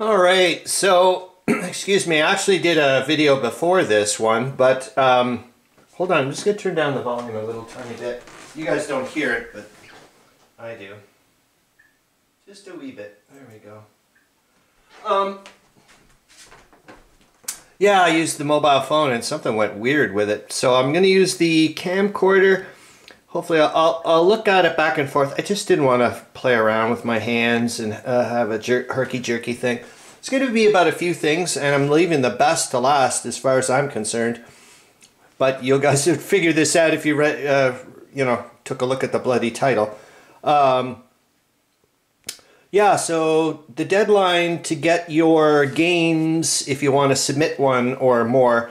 All right, so excuse me, I actually did a video before this one, but um, hold on, I'm just gonna turn down the volume a little tiny bit. You guys don't hear it, but I do. Just a wee bit. There we go. Um, yeah, I used the mobile phone and something went weird with it. So I'm gonna use the camcorder. Hopefully I'll, I'll, look at it back and forth. I just didn't want to play around with my hands and uh, have a jer herky-jerky thing. It's going to be about a few things, and I'm leaving the best to last as far as I'm concerned. But you guys should figure this out if you read, uh, you know, took a look at the bloody title. Um, yeah, so the deadline to get your games, if you want to submit one or more,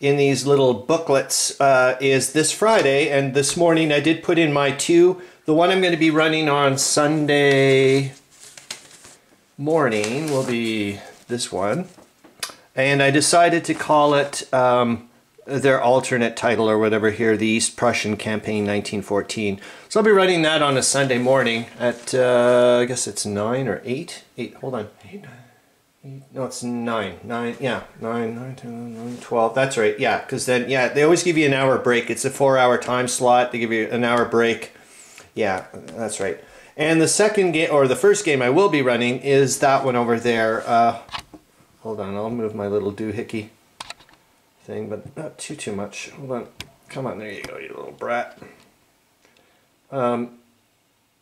in these little booklets uh, is this Friday. And this morning I did put in my two. The one I'm going to be running on Sunday morning will be this one. And I decided to call it um, their alternate title or whatever here, the East Prussian Campaign 1914. So I'll be running that on a Sunday morning at, uh, I guess it's 9 or 8? 8, hold on. 8, 9 no, it's nine. Nine, yeah. Nine, nine, ten, nine, twelve. That's right. Yeah, because then, yeah, they always give you an hour break. It's a four hour time slot. They give you an hour break. Yeah, that's right. And the second game, or the first game I will be running is that one over there. Uh, hold on, I'll move my little doohickey thing, but not too, too much. Hold on. Come on, there you go, you little brat. Um,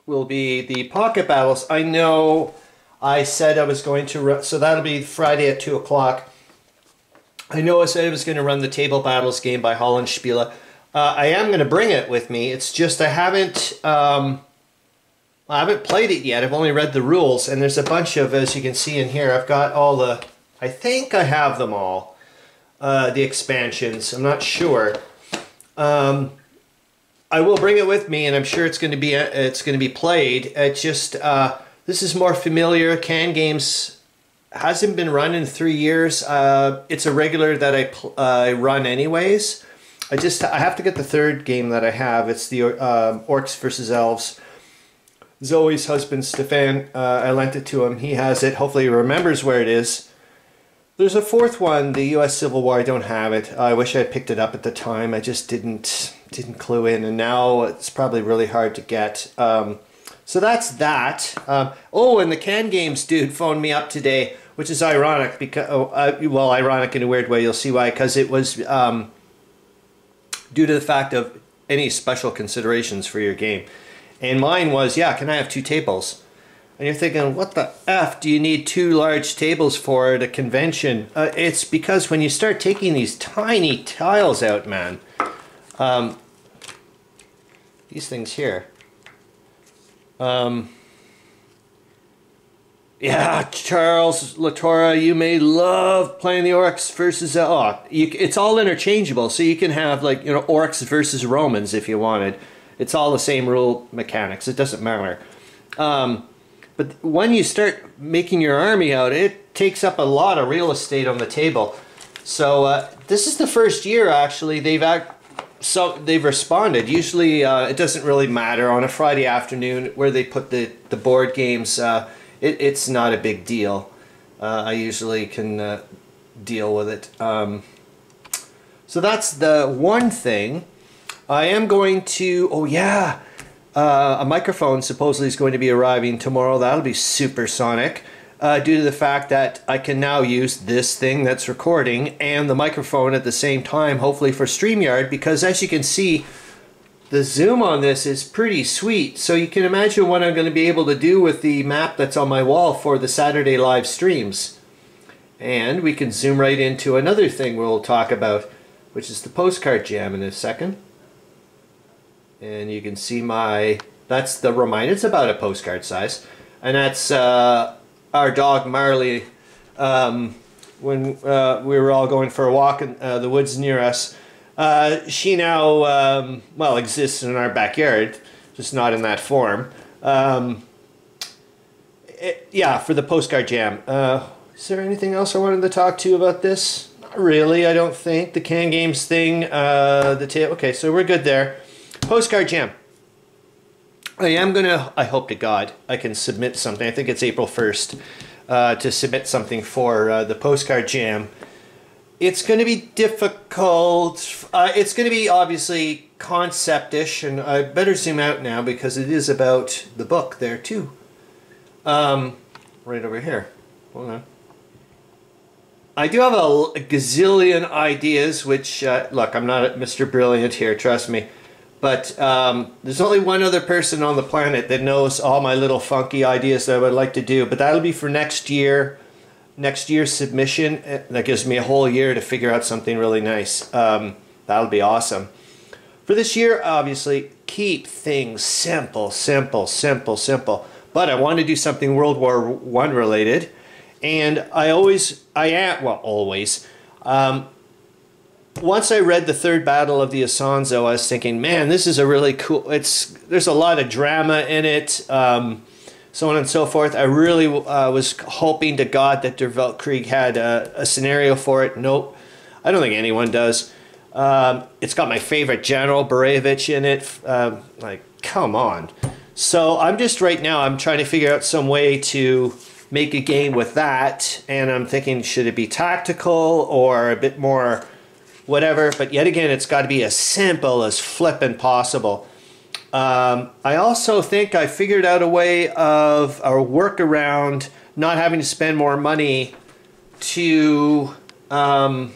will be the pocket battles. I know I said I was going to so that'll be Friday at 2 o'clock. I know I said I was going to run the Table Battles game by Hollandspiele. Uh, I am going to bring it with me. It's just I haven't um, I haven't played it yet. I've only read the rules, and there's a bunch of, as you can see in here, I've got all the, I think I have them all, uh, the expansions. I'm not sure. Um, I will bring it with me, and I'm sure it's going to be it's going to be played. It just uh, this is more familiar. Can Games hasn't been run in three years. Uh, it's a regular that I uh, run anyways. I just I have to get the third game that I have. It's the uh, Orcs versus Elves. Zoe's husband Stefan, uh, I lent it to him. He has it. Hopefully he remembers where it is. There's a fourth one, the U.S. Civil War. I don't have it. I wish I had picked it up at the time. I just didn't didn't clue in, and now it's probably really hard to get. Um, so that's that. Um, oh, and the Can Games dude phoned me up today, which is ironic because, oh, uh, well, ironic in a weird way. You'll see why. Because it was um, due to the fact of any special considerations for your game. And mine was, yeah, can I have two tables? And you're thinking, what the F do you need two large tables for at a convention? Uh, it's because when you start taking these tiny tiles out, man, um, these things here, um, yeah, Charles Latora, you may love playing the Orcs versus oh, you, it's all interchangeable. So you can have like you know Orcs versus Romans if you wanted. It's all the same rule mechanics. It doesn't matter. Um, but when you start making your army out, it takes up a lot of real estate on the table. So uh, this is the first year actually they've act so they've responded. Usually, uh, it doesn't really matter on a Friday afternoon where they put the the board games. Uh, it, it's not a big deal. Uh, I usually can uh, deal with it. Um, so that's the one thing. I am going to. Oh yeah, uh, a microphone supposedly is going to be arriving tomorrow. That'll be supersonic uh, due to the fact that I can now use this thing that's recording and the microphone at the same time, hopefully for StreamYard, because as you can see, the zoom on this is pretty sweet. So you can imagine what I'm going to be able to do with the map that's on my wall for the Saturday live streams. And we can zoom right into another thing we'll talk about, which is the postcard jam in a second. And you can see my, that's the reminder, it's about a postcard size. And that's uh, our dog Marley, um, when uh, we were all going for a walk in uh, the woods near us, uh, she now, um, well, exists in our backyard, just not in that form. Um, it, yeah, for the postcard jam. Uh, is there anything else I wanted to talk to you about this? Not really, I don't think. The can games thing, uh, the tail. Okay, so we're good there. Postcard jam. I am gonna. I hope to God I can submit something. I think it's April first. uh, to submit something for uh, the postcard jam. It's going to be difficult. Uh, it's going to be obviously conceptish, and I better zoom out now because it is about the book there too. Um, right over here. Hold on. I do have a, a gazillion ideas, which, uh, look, I'm not Mr. Brilliant here, trust me. But um, there's only one other person on the planet that knows all my little funky ideas that I would like to do. But that'll be for next year, next year's submission. Eh, that gives me a whole year to figure out something really nice. Um, that'll be awesome. For this year, obviously, keep things simple, simple, simple, simple. But I want to do something World War One related. And I always, I am, well, always. Um, once I read the third battle of the Isonzo, I was thinking, man, this is a really cool. It's there's a lot of drama in it, um, so on and so forth. I really uh, was hoping to God that Der Weltkrieg had a, a, scenario for it. Nope, I don't think anyone does. Um, it's got my favorite general Boroević in it. Uh, like, come on. So I'm just right now. I'm trying to figure out some way to make a game with that. And I'm thinking, should it be tactical or a bit more whatever? But yet again, it's got to be as simple as flipping possible. Um, I also think I figured out a way of a workaround not having to spend more money to um,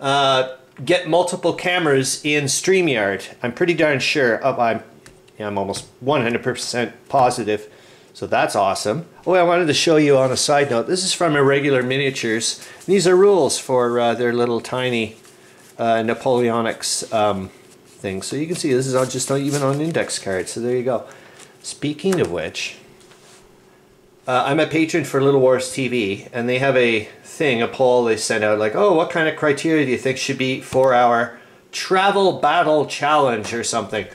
uh, get multiple cameras in StreamYard. I'm pretty darn sure. Oh, I'm, yeah, I'm almost 100% positive so that's awesome. Oh, I wanted to show you on a side note. This is from Irregular Miniatures. These are rules for uh, their little tiny uh, Napoleonics um, thing. So you can see this is on just not even on index cards. So there you go. Speaking of which, uh, I'm a patron for Little Wars TV, and they have a thing, a poll they send out, like, oh, what kind of criteria do you think should be for our travel battle challenge or something?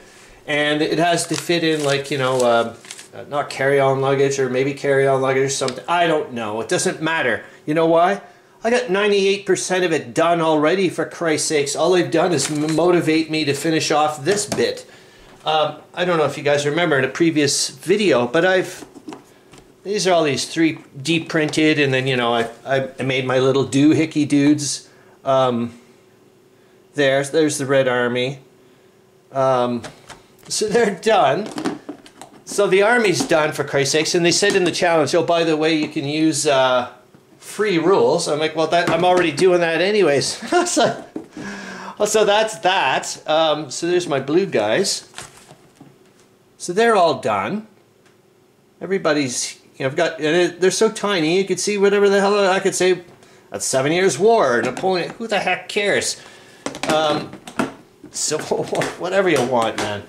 And it has to fit in, like, you know, uh, not carry-on luggage or maybe carry-on luggage or something. I don't know. It doesn't matter. You know why? I got 98% of it done already, for Christ's sakes. All they've done is motivate me to finish off this bit. Um, I don't know if you guys remember in a previous video, but I've... These are all these 3D printed, and then, you know, I, I made my little doohickey dudes. Um, there, there's the Red Army. Um, so they're done. So the army's done for Christ's sakes, and they said in the challenge, oh, by the way, you can use uh, free rules. I'm like, well, that, I'm already doing that anyways. so, so that's that. Um, so there's my blue guys. So they're all done. Everybody's, you know, I've got, and they're so tiny, you could see whatever the hell I could say. That's Seven Years' War, Napoleon, who the heck cares? Um, so whatever you want, man.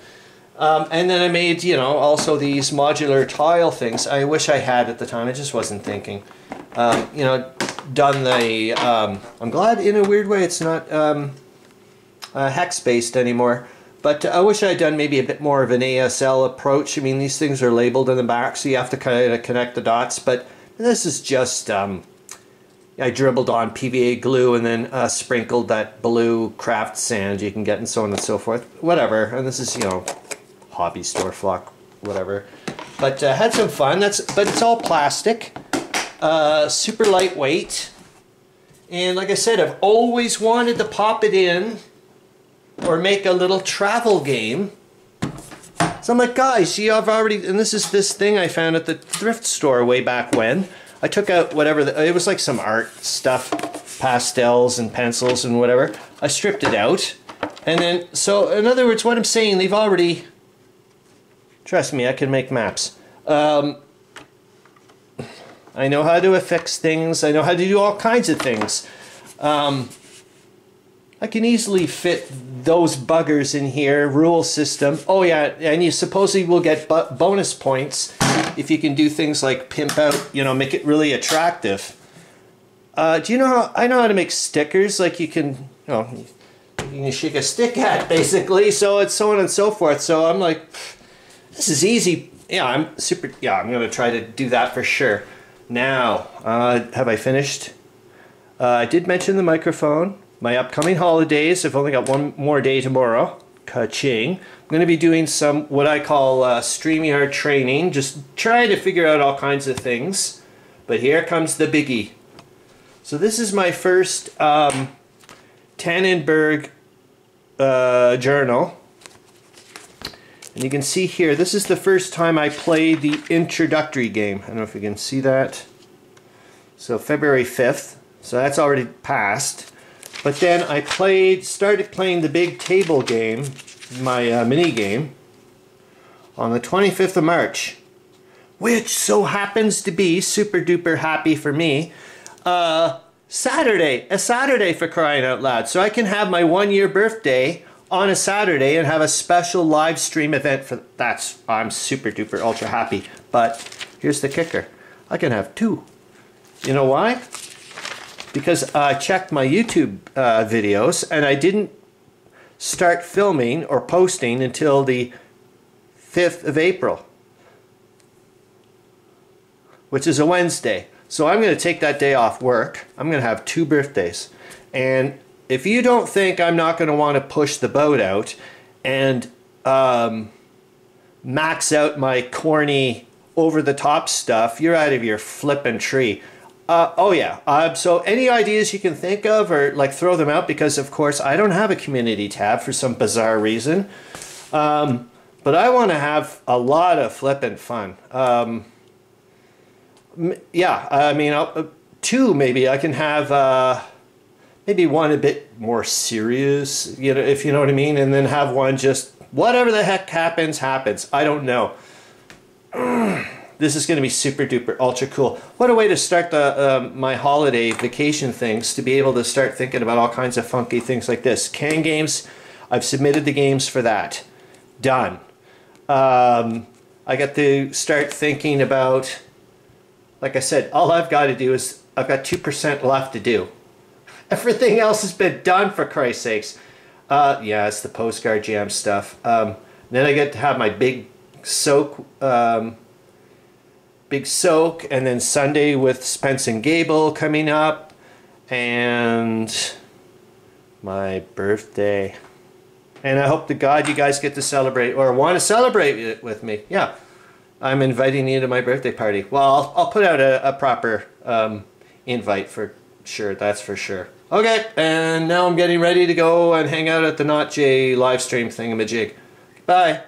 Um, and then I made, you know, also these modular tile things. I wish I had at the time. I just wasn't thinking. Um, you know, done the. Um, I'm glad in a weird way it's not um, uh, hex based anymore. But I wish I had done maybe a bit more of an ASL approach. I mean, these things are labeled in the back, so you have to kind of connect the dots. But this is just. Um, I dribbled on PVA glue and then uh, sprinkled that blue craft sand you can get and so on and so forth. Whatever. And this is, you know, hobby store flock, whatever. But uh, had some fun. That's but it's all plastic, uh, super lightweight, and like I said, I've always wanted to pop it in or make a little travel game. So I'm like, guys, see, I've already, and this is this thing I found at the thrift store way back when. I took out whatever, the, it was like some art stuff, pastels and pencils and whatever. I stripped it out. And then, so in other words, what I'm saying, they've already Trust me, I can make maps. Um, I know how to affix things. I know how to do all kinds of things. Um, I can easily fit those buggers in here. Rule system. Oh yeah, and you supposedly will get bonus points if you can do things like pimp out, you know, make it really attractive. Uh, do you know how, I know how to make stickers, like you can, you know, you can shake a stick at, basically, so it's so on and so forth. So I'm like, this is easy. Yeah, I'm super, yeah, I'm to try to do that for sure. Now, uh, have I finished? Uh, I did mention the microphone. My upcoming holidays, I've only got one more day tomorrow. Ka-ching. I'm going to be doing some what I call uh, StreamYard training, just trying to figure out all kinds of things. But here comes the biggie. So this is my first um, Tannenberg uh, journal. And you can see here, this is the first time I played the introductory game. I don't know if you can see that. So February 5th. So that's already passed. But then I played, started playing the big table game, my uh, mini game, on the 25th of March, which so happens to be super duper happy for me. Uh, Saturday, a Saturday for crying out loud. So I can have my one year birthday on a Saturday and have a special live stream event for that's I'm super duper ultra happy. But here's the kicker. I can have two. You know why? Because I checked my YouTube uh, videos and I didn't start filming or posting until the 5th of April, which is a Wednesday. So I'm going to take that day off work. I'm going to have two birthdays. And if you don't think I'm not going to want to push the boat out and um, max out my corny over the top stuff, you're out of your flippin' tree. Uh, oh yeah. Uh, so any ideas you can think of, or like throw them out because of course I don't have a community tab for some bizarre reason. Um, but I want to have a lot of flippin' fun. Um, yeah, I mean, uh, two maybe I can have uh, maybe one a bit more serious, you know, if you know what I mean, and then have one just whatever the heck happens, happens. I don't know. this is going to be super duper ultra cool. What a way to start the um, my holiday vacation things to be able to start thinking about all kinds of funky things like this. Can games, I've submitted the games for that. Done. Um, I got to start thinking about like I said, all I've got to do is I've got 2% left to do. Everything else has been done for Christ's sakes. Uh, yeah, it's the postcard jam stuff. Um, then I get to have my big soak, um, big soak, and then Sunday with Spence and Gable coming up, and my birthday. And I hope to God you guys get to celebrate or want to celebrate it with me. Yeah. I'm inviting you to my birthday party. Well, I'll, I'll put out a, a proper um, invite for sure, that's for sure. Okay, and now I'm getting ready to go and hang out at the Not J live stream thingamajig. Bye.